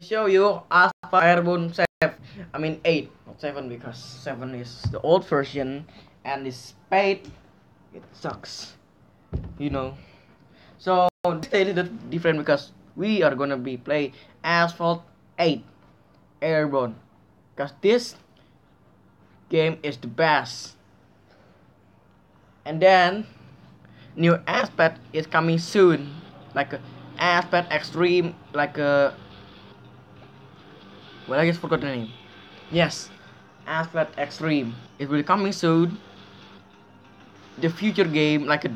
show you Alpha Airborne 7. I mean 8, not 7 because 7 is the old version and this spade it sucks. You know. So this is different because we are gonna be play Asphalt 8 Airborne because this game is the best. And then new Asphalt is coming soon like uh, a Asphalt extreme like a well I just forgot the name. Yes Asphalt extreme. It will coming soon. The future game like a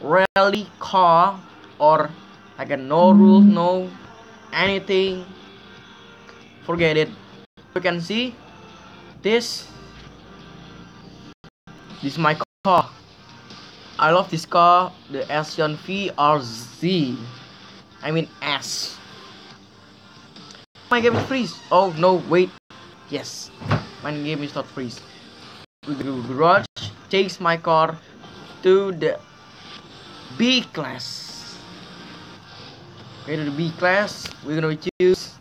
rally car or like a no rules no anything. Forget it. You can see this. This is my car. I love this car, the Asion VRZ. I mean S. My game is freeze. Oh no, wait. Yes, my game is not freeze. We garage, takes my car to the B class. Okay, to the B class, we're gonna choose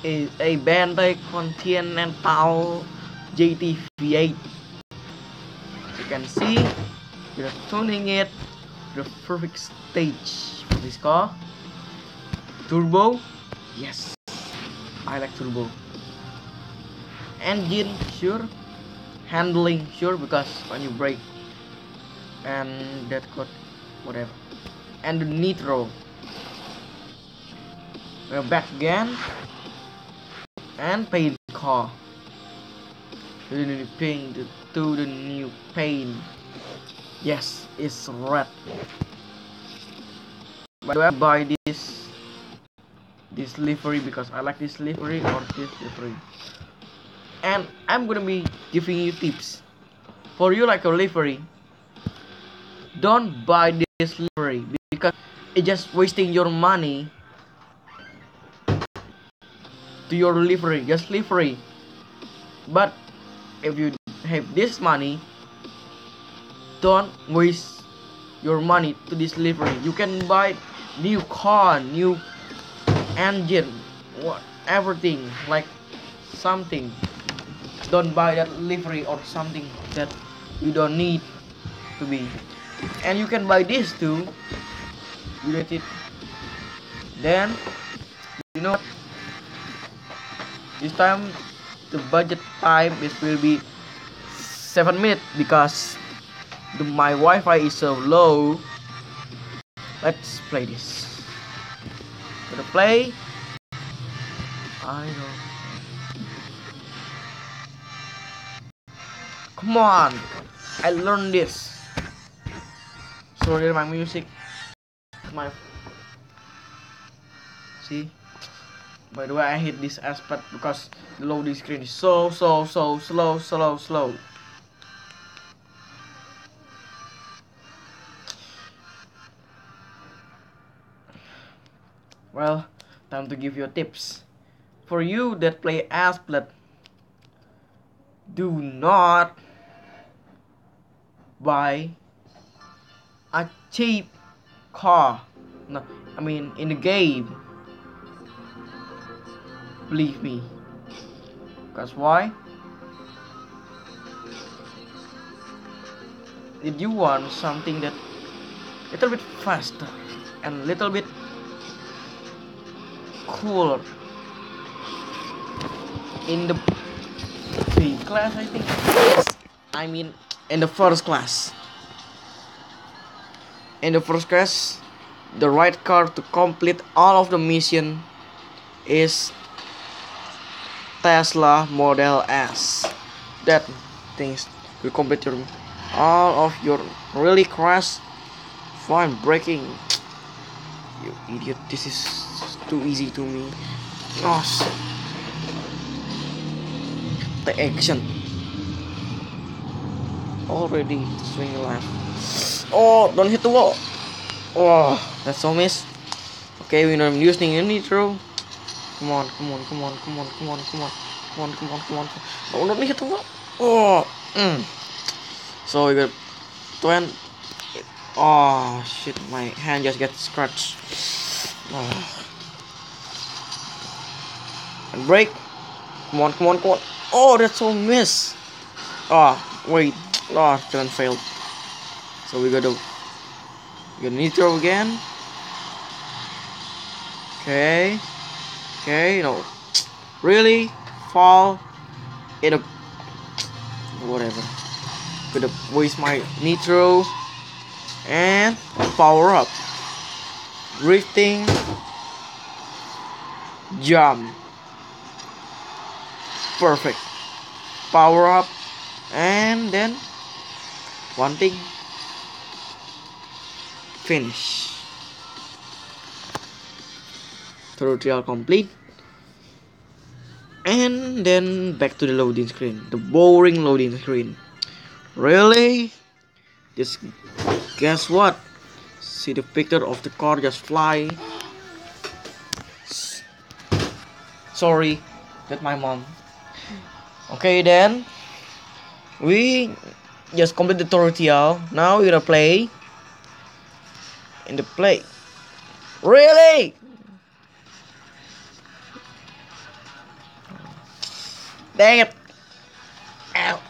is a Bentley Continental GT V8 you can see we're tuning it the perfect stage for this car. Turbo. Yes. I like turbo. Engine sure. Handling sure because when you brake. And that got whatever. And the nitro we're back again. And paint car. New paint to the new paint yes it's red but do I buy this this livery because I like this livery or this livery. And I'm gonna be giving you tips. For you like a livery don't buy this livery because it's just wasting your money to your livery just livery. But if you have this money don't waste your money to this livery. You can buy new car new engine what everything like something. Don't buy that livery or something that you don't need to be. And you can buy this too. You get it. Then you know this time the budget time it will be 7 minutes because the, my Wi-Fi is so low. Let's play this. Gonna play? I don't know. Come on. I learned this. Sorry my music. My see? By the way I hate this Asphalt because the loading screen is so so so slow slow slow well time to give you tips. For you that play Asplet do not buy a cheap car. No I mean in the game. Believe me. Because why? If you want something that a little bit faster and little bit cooler in the B class I think I mean in the first class in the first class the right car to complete all of the mission is Tesla Model S. That things will complete your all of your really crash fine braking. You idiot! This is too easy to me. Oh, the action already swing left. Oh, don't hit the wall. Oh, that's so miss. Okay, we're not using any nitro. Come on, come on, come on, come on, come on, come on, come on, come on, come on. Oh, let me hit the wall. Oh, mm. So we got 20. Oh shit, my hand just gets scratched. Oh. And break. Come on, come on, come on. Oh, that's all miss. Oh, wait. Oh, turn failed. So we gotta, we gotta nitro again. Okay. Okay, no. Really? Fall in a whatever. Gonna waste my nitro and power up. Drifting jump. Perfect. Power up. And then one thing. Finish. Tutorial complete. And then back to the loading screen. The boring loading screen. Really? Just guess what? See the picture of the car just fly. Sorry that my mom okay then we just complete the tutorial now we're gonna play in the play really Dang it. Ow.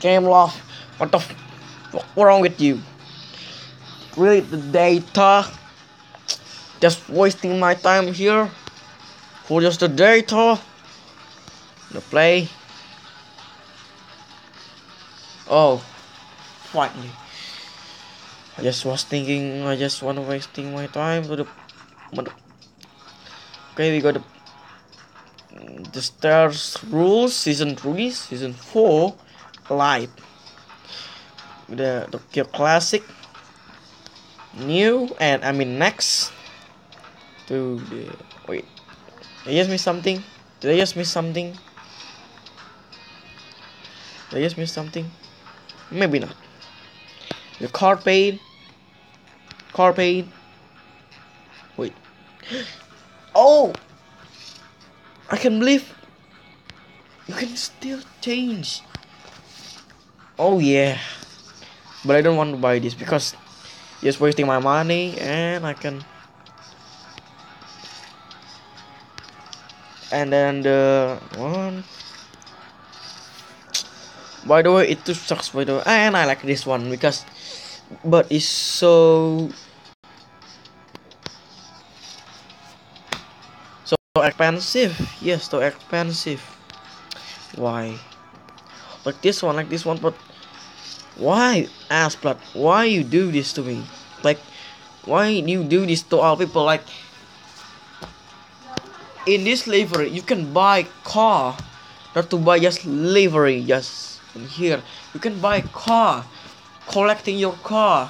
Game lost. What the fuck wrong with you? Really, the data? Just wasting my time here? For just the data? The play? Oh, finally. I just was thinking, I just want to wasting my time to the... Okay, we got the the Stars Rules Season 3, Season 4 Live The Tokyo Classic. New and I mean next. To the wait Did I just missed something? Did I just miss something I just miss something. Maybe not. The car paid. Car paid. Wait. Oh! I can believe you can still change. Oh yeah. But I don't want to buy this because it's wasting my money and I can and then the one by the way it too sucks by the way. And I like this one because but it's so so expensive. Yes so expensive. Why? Like this one like this one but why Asplot why you do this to me? Like why you do this to all people? Like in this livery you can buy car not to buy just livery just in here you can buy car collecting your car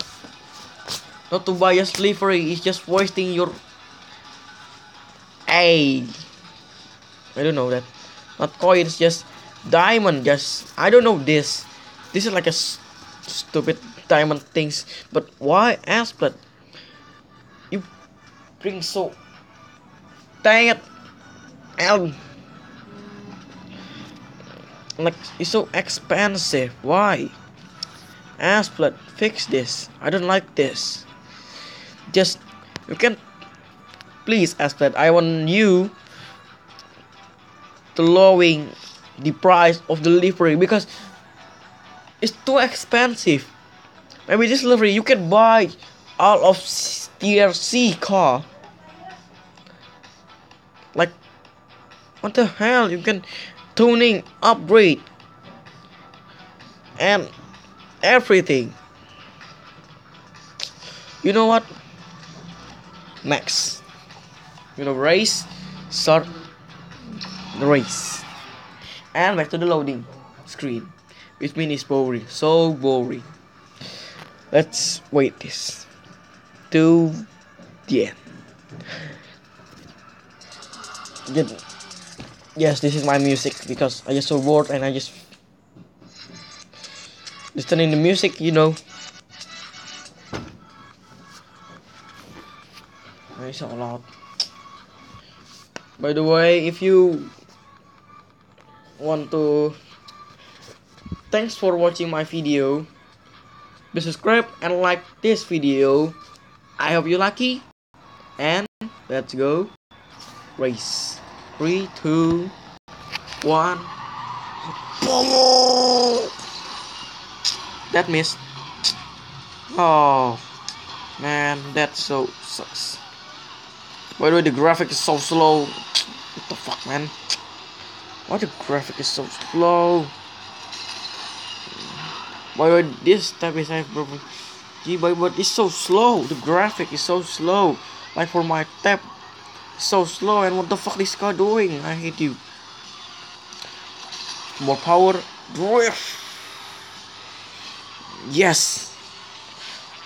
not to buy a livery it's just wasting your Hey, I don't know that. Not coins, just diamond. Just I don't know this. This is like a stupid diamond things. But why Asplet? You bring so. Dang it, Alan. Like it's so expensive. Why? Asplet, fix this. I don't like this. Just you can please Asplet I want you to lowering the price of the livery because it's too expensive maybe this livery you can buy all of tier C car like what the hell you can tuning upgrade and everything. You know what? Max. You know race start the race. And back to the loading screen. Which means it's boring so boring. Let's wait this to the end yes this is my music because i just so bored and i just listening to the music you know. It's a lot. By the way if you want to thanks for watching my video. Please subscribe and like this video. I hope you're lucky. And let's go race three two one. That missed. Oh man that so sucks. By the way the graphic is so slow? What the fuck man? Why the graphic is so slow? By the way this? Type is I broken gee but it's so slow. The graphic is so slow. Like for my tab so slow and what the fuck this car doing? I hate you. More power. Yes.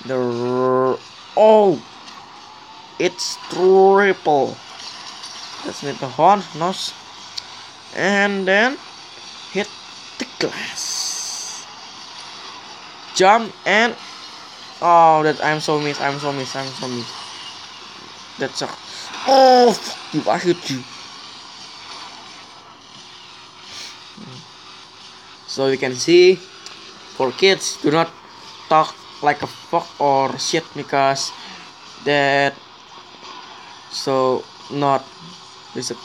The oh it's triple. Let's hit the horn nose and then hit the glass. Jump and oh that I'm so miss I'm so miss I'm so miss. That's a oh fuck you I hit you. So you can see for kids do not talk like a fuck or shit because that so not is a,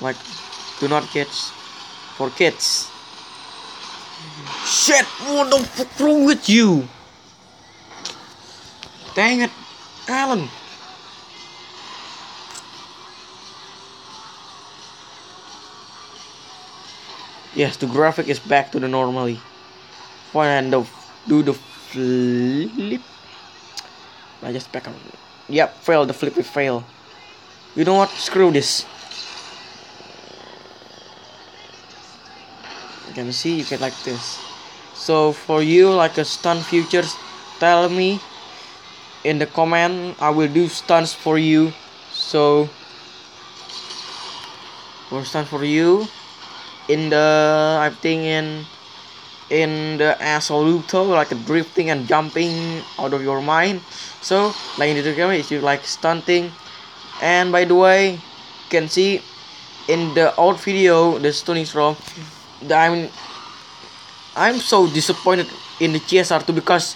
like do not kids for kids. Shit what the fuck wrong with you? Dang it Alan yes the graphic is back to the normally and the do the flip. I just back up. yep fail the flip will fail. You know what? Screw this. You can see you get like this. So for you like a stun futures tell me in the comment I will do stunts for you. So for stunt for you in the I think in in the assoluto like drifting and jumping out of your mind. So like in the camera is you like stunting and by the way you can see in the old video the stunning from the, I'm I'm so disappointed in the CSR2 because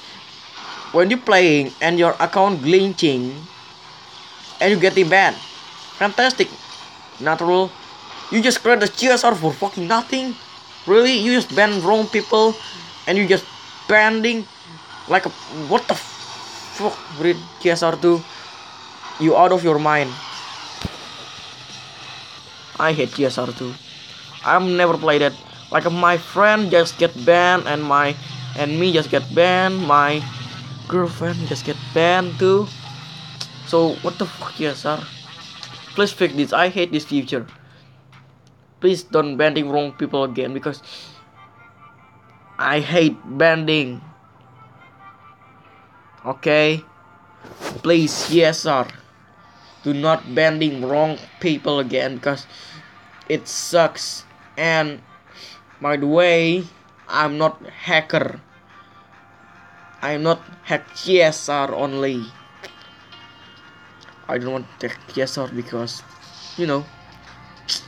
when you're playing and your account glitching and you getting banned. Fantastic. Natural you just create the CSR for fucking nothing? Really? You just ban wrong people and you just banning like a, what the fuck read CSR2 you out of your mind. I hate CSR2 I'm never played it. like my friend just get banned and my and me just get banned my girlfriend just get banned too. So what the fuck CSR please fix this. I hate this feature please don't banning wrong people again because I hate banding. Okay? Please yes sir. Do not banding wrong people again because it sucks. And by the way I'm not hacker. I'm not hack CSR only. I don't want to take CSR because you know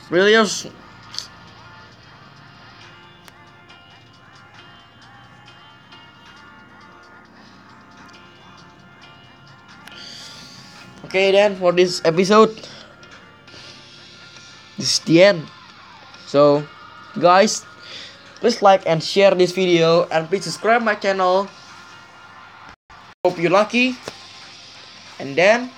really just okay then for this episode this is the end. So guys please like and share this video and please subscribe my channel. Hope you're lucky. And then